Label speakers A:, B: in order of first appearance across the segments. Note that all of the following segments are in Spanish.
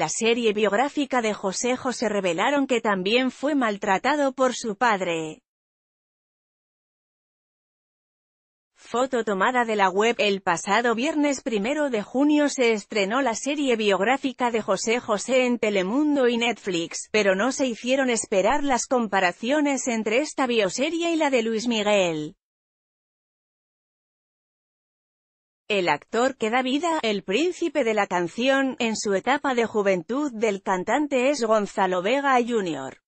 A: La serie biográfica de José José revelaron que también fue maltratado por su padre. Foto tomada de la web. El pasado viernes primero de junio se estrenó la serie biográfica de José José en Telemundo y Netflix, pero no se hicieron esperar las comparaciones entre esta bioserie y la de Luis Miguel. El actor que da vida, el príncipe de la canción, en su etapa de juventud del cantante es Gonzalo Vega Jr.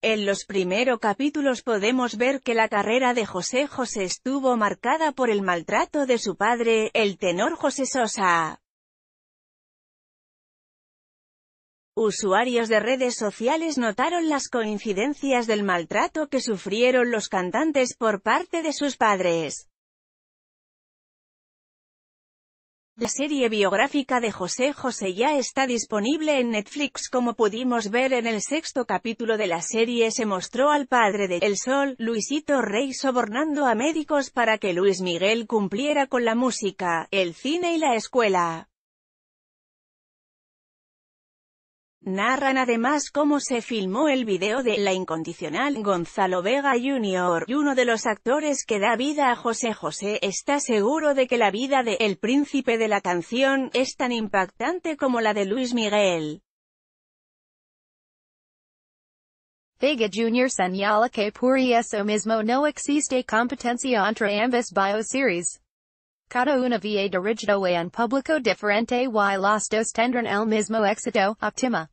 A: En los primeros capítulos podemos ver que la carrera de José José estuvo marcada por el maltrato de su padre, el tenor José Sosa. Usuarios de redes sociales notaron las coincidencias del maltrato que sufrieron los cantantes por parte de sus padres. La serie biográfica de José José ya está disponible en Netflix como pudimos ver en el sexto capítulo de la serie se mostró al padre de El Sol, Luisito Rey sobornando a médicos para que Luis Miguel cumpliera con la música, el cine y la escuela. Narran además cómo se filmó el video de La Incondicional. Gonzalo Vega Jr., y uno de los actores que da vida a José José, está seguro de que la vida de El Príncipe de la Canción es tan impactante como la de Luis Miguel.
B: Vega Jr. señala que por eso mismo no existe competencia entre ambas bioseries. Cada una vía dirigido un público diferente y los dos tendrán el mismo éxito, optima.